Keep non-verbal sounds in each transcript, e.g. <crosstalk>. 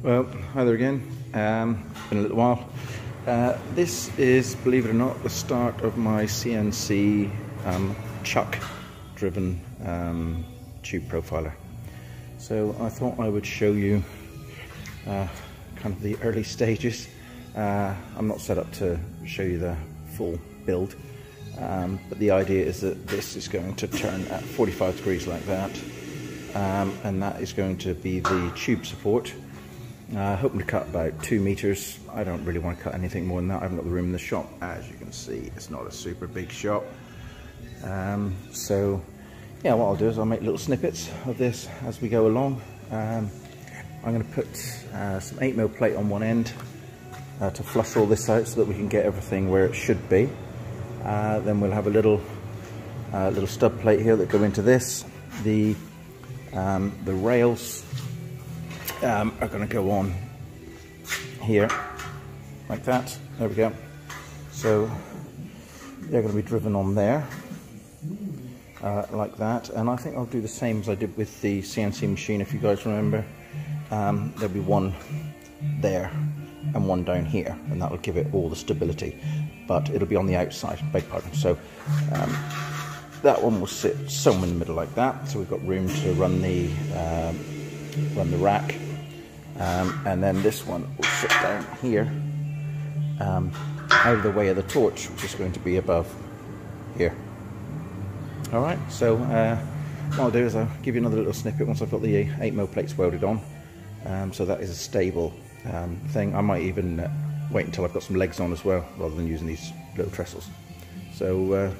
Well, hi there again. Um, been a little while. Uh, this is, believe it or not, the start of my CNC um, chuck driven um, tube profiler. So I thought I would show you uh, kind of the early <laughs> stages. Uh, I'm not set up to show you the full build, um, but the idea is that this is going to turn at 45 degrees like that, um, and that is going to be the tube support. Uh, hoping to cut about two meters. I don't really want to cut anything more than that. I haven't got the room in the shop. As you can see, it's not a super big shop. Um, so, yeah, what I'll do is I'll make little snippets of this as we go along. Um, I'm going to put uh, some 8mm plate on one end uh, to flush all this out so that we can get everything where it should be. Uh, then we'll have a little uh, little stub plate here that go into this. The um, the rails um, are going to go on here like that. There we go. So they're going to be driven on there uh, like that. And I think I'll do the same as I did with the CNC machine if you guys remember. Um, there'll be one there and one down here and that will give it all the stability. But it'll be on the outside beg pardon. So um, that one will sit somewhere in the middle like that. So we've got room to run the um, run the rack um, and then this one will sit down here um, out of the way of the torch which is going to be above here alright so uh, what I'll do is I'll give you another little snippet once I've got the 8mm plates welded on um, so that is a stable um, thing I might even uh, wait until I've got some legs on as well rather than using these little trestles so uh,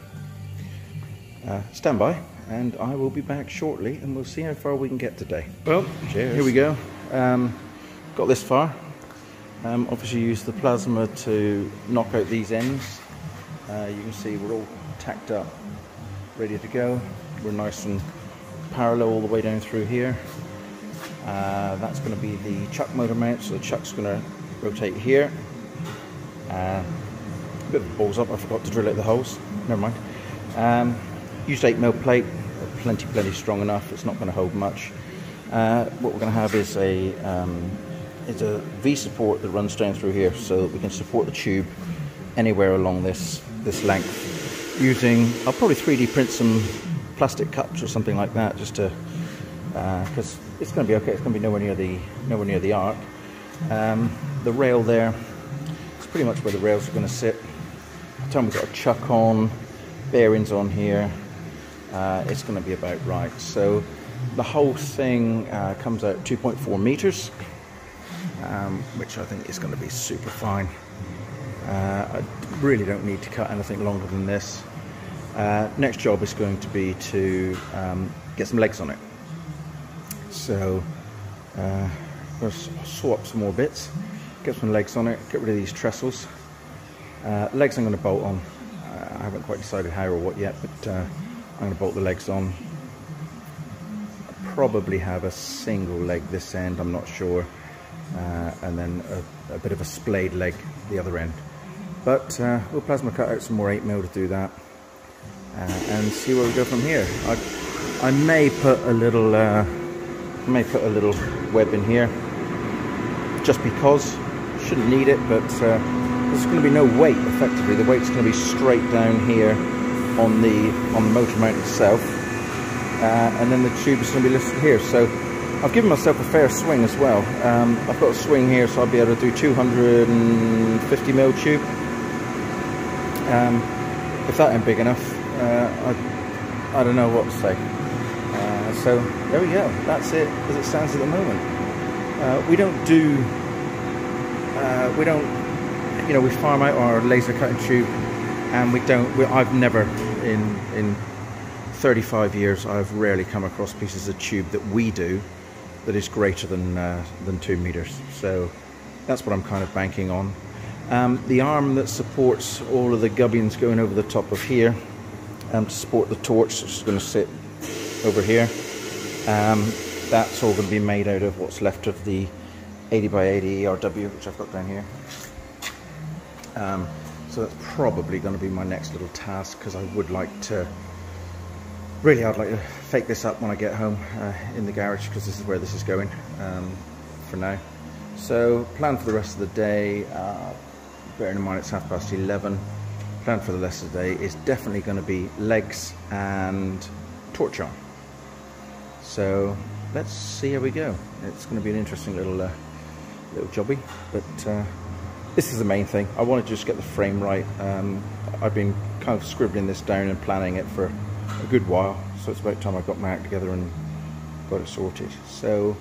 uh, stand by and I will be back shortly and we'll see how far we can get today. Well, Cheers. here we go. Um, got this far. Um, obviously use the plasma to knock out these ends. Uh, you can see we're all tacked up, ready to go. We're nice and parallel all the way down through here. Uh, that's going to be the chuck motor mount, so the chuck's going to rotate here. Uh, a bit of balls up, I forgot to drill out the holes. Never mind. Um, used 8 mil plate, plenty, plenty strong enough. It's not going to hold much. Uh, what we're going to have is a um, is a V support that runs down through here, so that we can support the tube anywhere along this this length. Using, I'll probably 3D print some plastic cups or something like that, just to because uh, it's going to be okay. It's going to be nowhere near the nowhere near the arc. Um, the rail there, it's pretty much where the rails are going to sit. Time we've got a chuck on, bearings on here, uh, it's going to be about right. So the whole thing uh, comes out 2.4 meters, um, which I think is going to be super fine. Uh, I really don't need to cut anything longer than this. Uh, next job is going to be to um, get some legs on it. So uh, I'm going to swap some more bits, get some legs on it, get rid of these trestles. Uh, legs I'm going to bolt on. I haven't quite decided how or what yet, but I'm going to bolt the legs on. I Probably have a single leg this end, I'm not sure. Uh, and then a, a, bit of a splayed leg the other end. But uh, we'll plasma cut out some more 8mm to do that. Uh, and see where we go from here. I, I may put a little uh, may put a little web in here just because shouldn't need it but uh, there's going to be no weight effectively the weight's going to be straight down here on the on the motor mount itself uh, and then the tube is going to be listed here so I've given myself a fair swing as well. Um, I've got a swing here so I'll be able to do 250 mil tube. Um, if that ain't big enough uh, I, I don't know what to say. Uh, so there we go. That's it as it stands at the moment. Uh, we don't do uh, we don't you know we farm out our laser cutting tube and we don't we, I've never in in 35 years I've rarely come across pieces of tube that we do that is greater than uh, than two meters. So that's what I'm kind of banking on. Um, the arm that supports all of the gubbins going over the top of here um, to support the torch which is going to sit over here um, that's all going to be made out of what's left of the 80 by 80 ERW which I've got down here. Um, so that's probably going to be my next little task because I would like to, really I'd like to fake this up when I get home uh, in the garage because this is where this is going um, for now. So plan for the rest of the day, uh, bearing in mind it's half past 11, plan for the rest of the day is definitely going to be legs and torch arm. So let's see how we go. It's going to be an interesting little uh, little jobby, but uh, this is the main thing. I want to just get the frame right. Um, I've been kind of scribbling this down and planning it for a good while, so it's about time I got my act together and got it sorted. So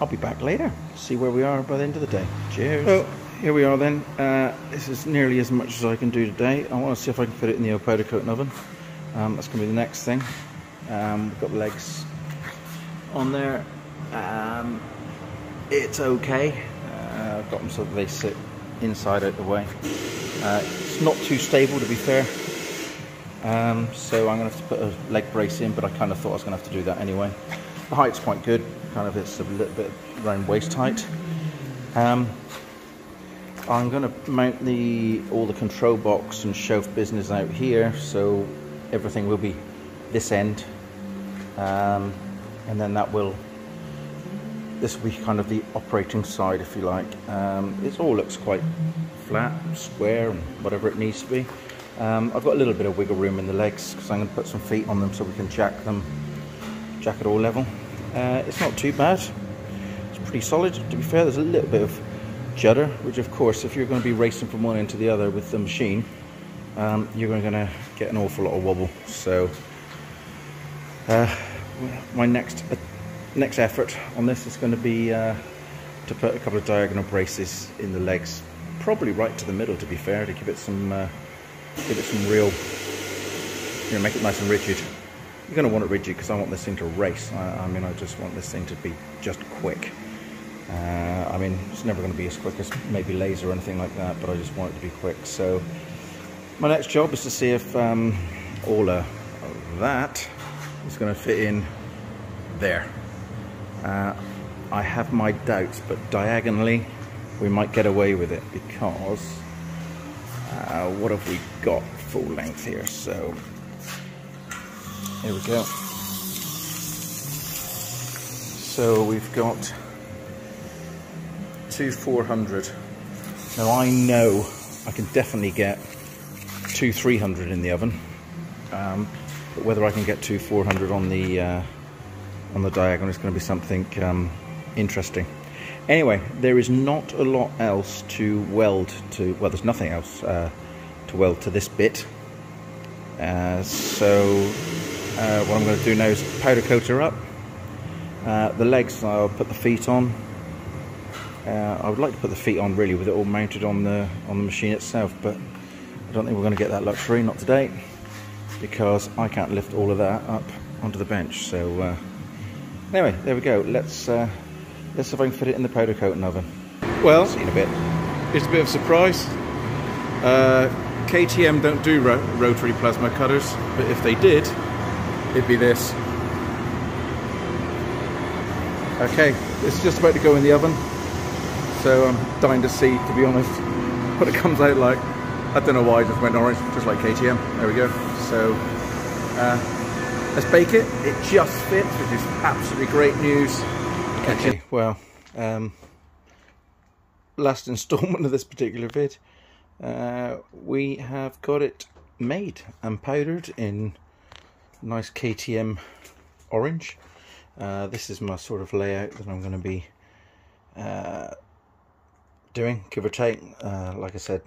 I'll be back later, see where we are by the end of the day. Cheers. Well, here we are then. Uh, this is nearly as much as I can do today. I want to see if I can fit it in the powder coating oven. Um, that's going to be the next thing. Um, we've got the legs on there. Um, it's okay. Uh, I've got them so they sit inside out the way. Uh, it's not too stable to be fair. Um, so I'm going to have to put a leg brace in, but I kind of thought I was going to have to do that anyway. The height's quite good, kind of it's a little bit around waist height. Um, I'm going to mount the all the control box and shelf business out here, so everything will be this end, um, and then that will this will be kind of the operating side, if you like. Um, it all looks quite flat, square, and whatever it needs to be. Um, I've got a little bit of wiggle room in the legs because I'm going to put some feet on them so we can jack them, jack it all level. Uh, it's not too bad. It's pretty solid. To be fair, there's a little bit of judder, which of course, if you're going to be racing from one end to the other with the machine, um, you're going to get an awful lot of wobble. So, uh, my next uh, next effort on this is going to be uh, to put a couple of diagonal braces in the legs, probably right to the middle to be fair, to give it some uh, give it some real, you know, make it nice and rigid. You're going to want it rigid because I want this thing to race. I, I, mean, I just want this thing to be just quick. Uh, I mean, it's never going to be as quick as maybe laser or anything like that, but I just want it to be quick. So my next job is to see if um, all of that is going to fit in there. Uh, I have my doubts, but diagonally we might get away with it because uh, what have we got full length here? So here we go. So we've got two 400. Now I know I can definitely get two 300 in the oven, um, but whether I can get two 400 on the uh, on the diagonal is going to be something um, interesting. Anyway, there is not a lot else to weld to, well there's nothing else uh, to weld to this bit. Uh, so uh, what I'm going to do now is powder coat her up. Uh, the legs I'll put the feet on. Uh, I would like to put the feet on really with it all mounted on the on the machine itself, but I don't think we're going to get that luxury, not today, because I can't lift all of that up onto the bench. So uh, Anyway, there we go. Let's uh, let's see if I can fit it in the powder coating oven. Well, see in a bit. It's a bit of a surprise. Uh, KTM don't do ro rotary plasma cutters, but if they did, it'd be this. Okay, it's just about to go in the oven, so I'm dying to see, to be honest, <laughs> what it comes out like. I don't know why I just went orange, just like KTM. There we go. So, uh, Let's bake it. It just fits, which is absolutely great news. Okay, well, um, last <laughs> instalment of this particular vid, uh, we have got it made and powdered in nice KTM orange. Uh, this is my sort of layout that I'm going to be uh, doing, give or take. Uh, like I said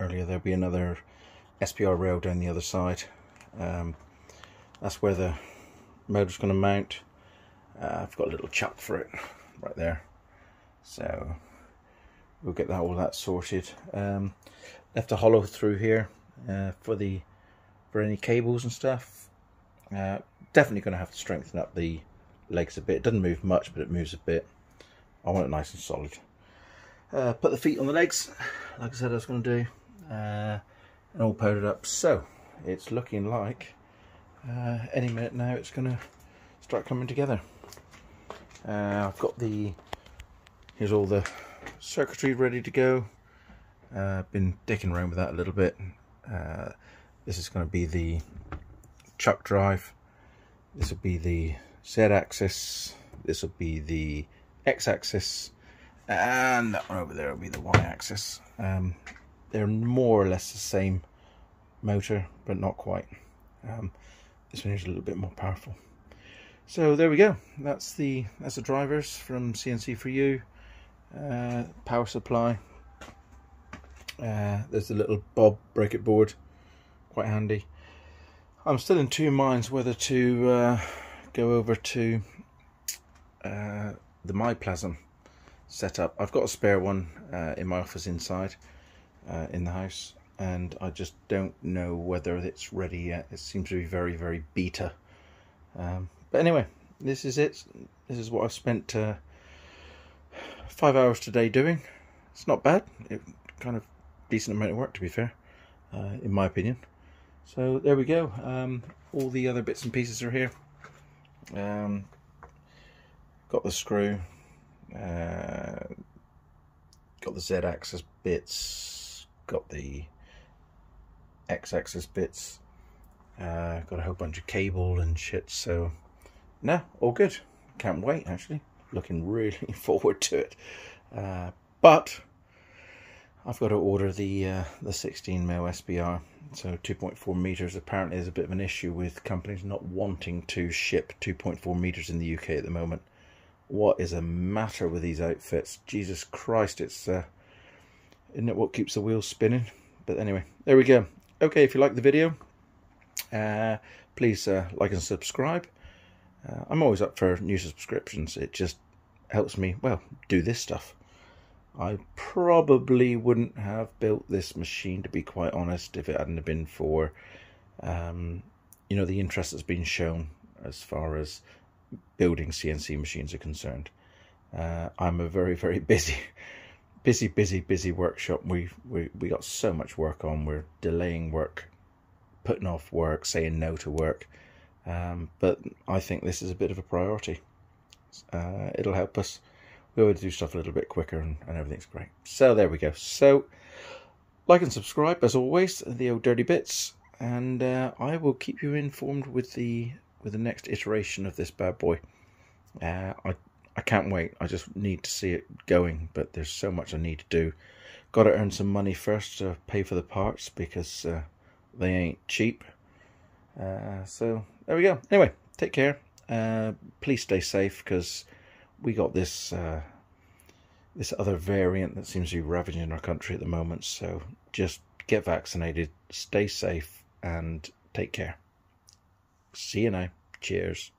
earlier, there'll be another SBR rail down the other side. Um, that's where the motor's going to mount uh, I've got a little chuck for it right there. So we'll get that all that sorted. Um, left a hollow through here uh, for the for any cables and stuff. Uh, definitely going to have to strengthen up the legs a bit. It doesn't move much but it moves a bit. I want it nice and solid. Uh, put the feet on the legs like I said I was going to do uh, and all powdered up. So it's looking like uh, any minute now it's going to start coming together. Uh, I've got the, here's all the circuitry ready to go. Uh, been dicking around with that a little bit. Uh, this is going to be the chuck drive. This will be the Z axis. This will be the X axis. and that one over there will be the y-axis. Um, they're more or less the same motor, but not quite. Um, this one is a little bit more powerful. So there we go. That's the that's the drivers from CNC4you. Uh, power supply. Uh, there's the little Bob bracket board, quite handy. I'm still in two minds whether to uh, go over to uh, the MyPlasm setup. I've got a spare one uh, in my office inside uh, in the house and I just don't know whether it's ready yet. It seems to be very, very beta. Um, but anyway, this is it. This is what I've spent uh, five hours today doing. It's not bad. It kind of decent amount of work, to be fair, uh, in my opinion. So there we go. Um, all the other bits and pieces are here. Um, got the screw. Uh, got the Z-axis bits. Got the x-axis bits. Uh, got a whole bunch of cable and shit. So, no, all good. Can't wait, actually. Looking really <laughs> forward to it. Uh, but I've got to order the uh, the 16 mil SBR. So 2.4 meters apparently is a bit of an issue with companies not wanting to ship 2.4 meters in the UK at the moment. What is a matter with these outfits? Jesus Christ, it's uh, isn't it what keeps the wheels spinning? But anyway, there we go. Okay, if you like the video, uh, please uh, like and subscribe. Uh, I'm always up for new subscriptions. It just helps me, well, do this stuff. I probably wouldn't have built this machine, to be quite honest, if it hadn't been for, um, you know, the interest that's been shown as far as building CNC machines are concerned. Uh, I'm a very, very <laughs> busy, busy, busy, busy workshop. We, we, we got so much work on. We're delaying work, putting off work, saying no to work. Um, but I think this is a bit of a priority. Uh, it'll help us we able to do stuff a little bit quicker and, and everything's great. So there we go. So like and subscribe as always, the old dirty bits, and uh, I will keep you informed with the with the next iteration of this bad boy. Uh, I I can't wait. I just need to see it going, but there's so much I need to do. Got to earn some money first to pay for the parts because uh, they ain't cheap. Uh, so there we go. Anyway, take care. Uh, please stay safe because we got this uh, this other variant that seems to be ravaging our country at the moment. So just get vaccinated, stay safe, and take care. See you now. Cheers.